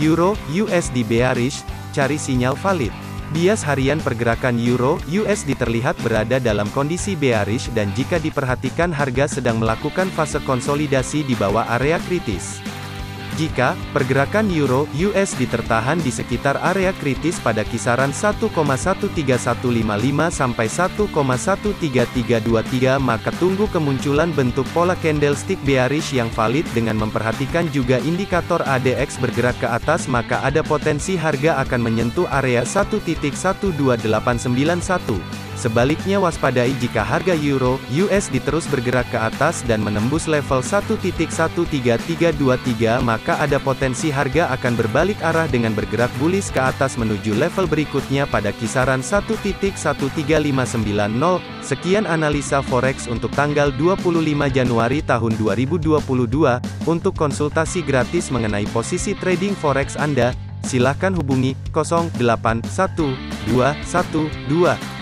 Euro USD bearish, cari sinyal valid. Bias harian pergerakan Euro USD terlihat berada dalam kondisi bearish dan jika diperhatikan harga sedang melakukan fase konsolidasi di bawah area kritis. Jika pergerakan euro USD tertahan di sekitar area kritis pada kisaran 1,13155 sampai 1,13323 maka tunggu kemunculan bentuk pola candlestick bearish yang valid dengan memperhatikan juga indikator ADX bergerak ke atas maka ada potensi harga akan menyentuh area 1.12891. Sebaliknya waspadai jika harga euro USD terus bergerak ke atas dan menembus level 1.13323 maka ada potensi harga akan berbalik arah dengan bergerak bullish ke atas menuju level berikutnya pada kisaran 1.13590. Sekian analisa forex untuk tanggal 25 Januari tahun 2022. Untuk konsultasi gratis mengenai posisi trading forex Anda, silakan hubungi 081212